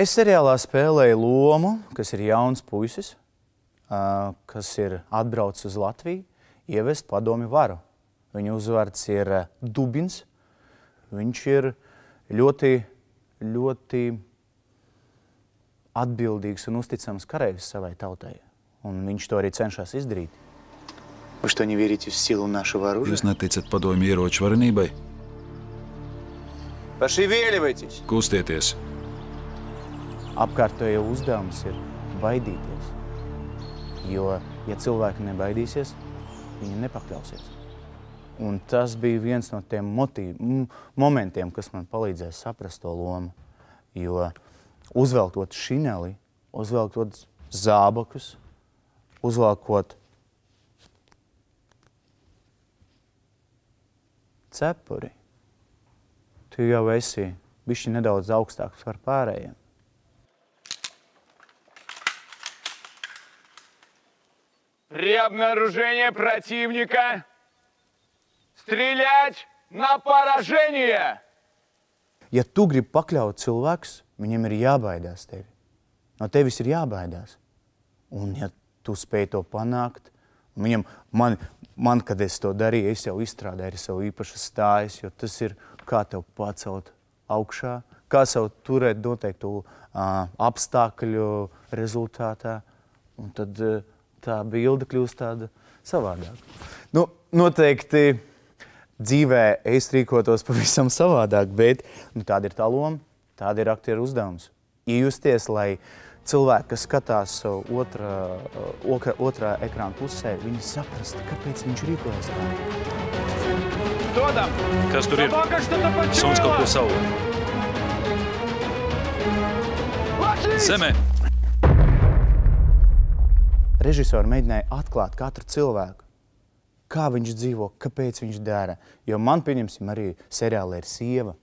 Es seriālā spēlēju lomu, kas ir jauns puisis, ā, kas ir atbraucis uz Latviju, ievest padomi varu. Viņa uzvārds ir ā, Dubins. Viņš ir ļoti, ļoti atbildīgs un uzticams karavīrs savai tautai. Un viņš to arī cenšas izdarīt. Вы что, не верите в силу нашего оружия? Jūs neticat padomju ieroču varenībai? Пошевеливайтесь! Kustieties! Apkārtējo uzdevums ir baidīties. Jo, ja cilvēki nebaidīsies, viņi nepakļausies. Un tas bija viens no tiem motīv, m- momentiem, kas man palīdzēja saprast to lomu. Jo uzvelkot šineli, uzvelkot zābakus, uzvelkot cepuri, tu jau esi bišķi nedaudz augstāks par pārējiem. При обнаружении противника стрелять на поражение! Ja tu gribi pakļaut cilvēkus, viņiem ir jābaidās tevi. No tevis ir jābaidās. Un ja tu spēj to panākt, un viņam, man, man, kad es to darīju, es jau izstrādāju arī savu īpašu stājas, jo tas ir kā tev pacelt augšā, kā sev turēt noteiktu uh, apstākļu rezultātā. Un tad uh, tā bilde kļūst tāda savādāka. Nu, noteikti dzīvē es rīkotos pavisam savādāk, bet nu, tāda ir tā loma, tāda ir aktieru uzdevums. Iejusties, lai cilvēki, kas skatās otrā, otrā, otrā ekrāna pusē, viņi saprast, kāpēc viņš rīkojas tā. Dodam! Kas tur ir? Suns kaut ko savu. Zemē! Režisori mēģināja atklāt katru cilvēku, kā viņš dzīvo, kāpēc viņš dara. Jo man, pieņemsim, arī seriālā ir sieva.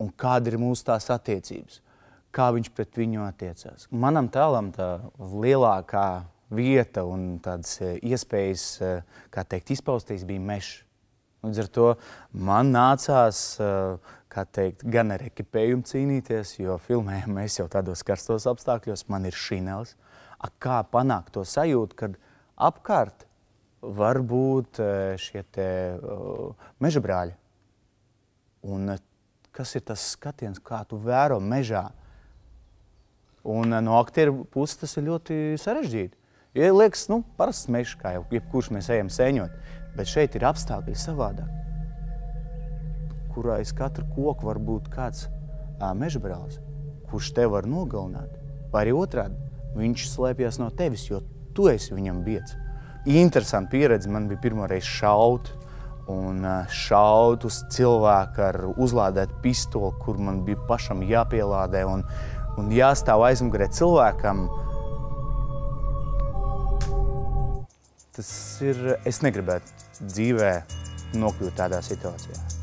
Un kāda ir mūsu tās attiecības? Kā viņš pret viņu attiecās? Manam tēlam tā lielākā vieta un tādas eh, iespējas, eh, kā teikt, izpausties bija mežs. Līdz ar to man nācās eh, teikt, gan ar ekipējumu cīnīties, jo filmējam mēs jau tādos karstos apstākļos, man ir šinels. A, Kā panākt to sajūtu, kad apkārt var būt eh, šie te uh, meža brāļi? Un eh, kas ir tas skatiens, kā tu vēro mežā? Un eh, no aktieru puses tas ir ļoti sarežģīti. Ja liekas, nu, parasts mežs, kā jau jebkurš mēs ejam sēņot, bet šeit ir apstākļi savādāk, kurā aiz katru koku var būt kāds ā, meža brālis, kurš te var nogalināt. Vai arī otrādi, viņš slēpjas no tevis, jo tu esi viņam biedrs. Interesanti pieredze man bija pirmoreiz šaut, un ā, šaut uz cilvēku ar uzlādētu pistoli, kur man bija pašam jāpielādē un, un jāstāv aizmugurē cilvēkam. Tas ir, es negribētu dzīvē nokļūt tādā situācijā.